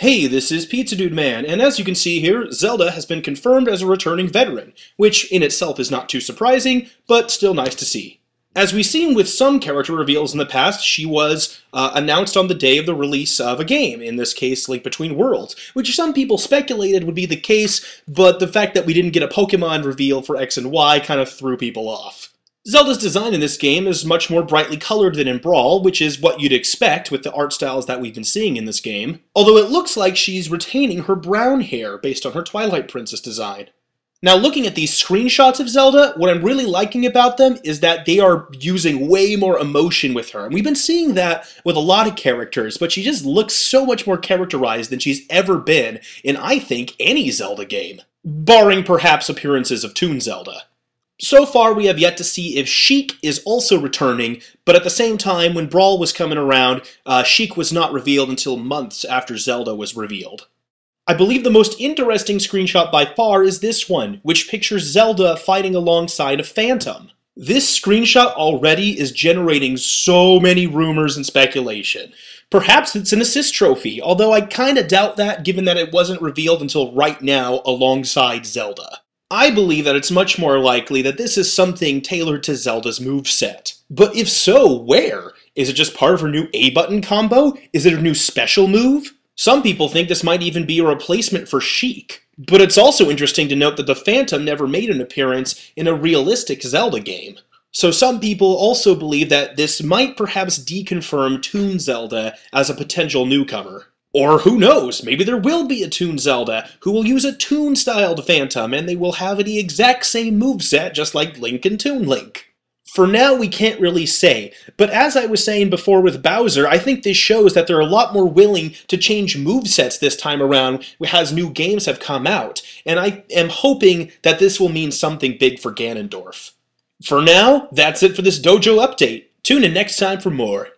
Hey, this is Pizza Dude Man, and as you can see here, Zelda has been confirmed as a returning veteran, which in itself is not too surprising, but still nice to see. As we've seen with some character reveals in the past, she was uh, announced on the day of the release of a game, in this case Link Between Worlds, which some people speculated would be the case, but the fact that we didn't get a Pokemon reveal for X and Y kind of threw people off. Zelda's design in this game is much more brightly colored than in Brawl, which is what you'd expect with the art styles that we've been seeing in this game, although it looks like she's retaining her brown hair based on her Twilight Princess design. Now looking at these screenshots of Zelda, what I'm really liking about them is that they are using way more emotion with her. And we've been seeing that with a lot of characters, but she just looks so much more characterized than she's ever been in, I think, any Zelda game. Barring perhaps appearances of Toon Zelda. So far, we have yet to see if Sheik is also returning, but at the same time, when Brawl was coming around, uh, Sheik was not revealed until months after Zelda was revealed. I believe the most interesting screenshot by far is this one, which pictures Zelda fighting alongside a Phantom. This screenshot already is generating so many rumors and speculation. Perhaps it's an assist trophy, although I kinda doubt that given that it wasn't revealed until right now alongside Zelda. I believe that it's much more likely that this is something tailored to Zelda's moveset. But if so, where? Is it just part of her new A-button combo? Is it a new special move? Some people think this might even be a replacement for Sheik. But it's also interesting to note that the Phantom never made an appearance in a realistic Zelda game. So some people also believe that this might perhaps deconfirm Toon Zelda as a potential newcomer. Or who knows, maybe there will be a Toon Zelda who will use a Toon-styled Phantom and they will have the exact same moveset just like Link and Toon Link. For now, we can't really say, but as I was saying before with Bowser, I think this shows that they're a lot more willing to change movesets this time around as new games have come out, and I am hoping that this will mean something big for Ganondorf. For now, that's it for this dojo update. Tune in next time for more.